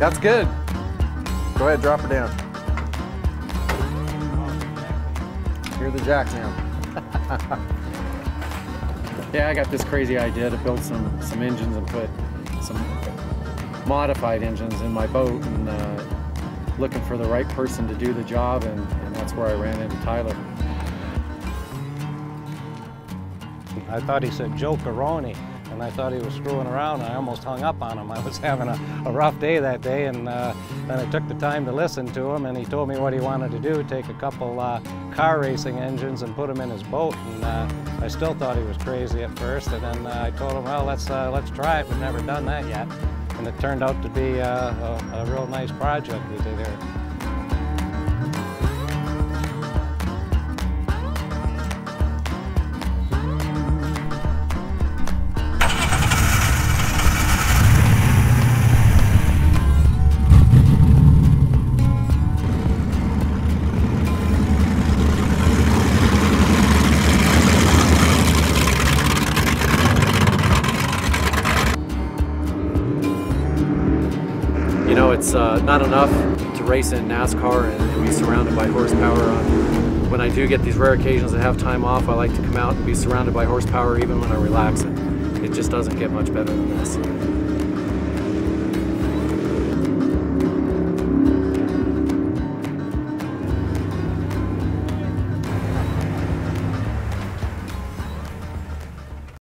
That's good. Go ahead, drop her down. Hear the jack now. Yeah, I got this crazy idea to build some some engines and put some modified engines in my boat, and uh, looking for the right person to do the job, and, and that's where I ran into Tyler. I thought he said Joe Garone, and I thought he was screwing around. I almost hung up on him. I was having a, a rough day that day, and uh, then I took the time to listen to him, and he told me what he wanted to do, take a couple uh, car racing engines and put them in his boat. And uh, I still thought he was crazy at first, and then uh, I told him, well, let's, uh, let's try it. We've never done that yet. And it turned out to be uh, a, a real nice project we did here. You know, it's uh, not enough to race in NASCAR and, be surrounded by horsepower. Um, when I do get these rare occasions to have time off, I like to come out and be surrounded by horsepower even when I relax. It, it just doesn't get much better than this.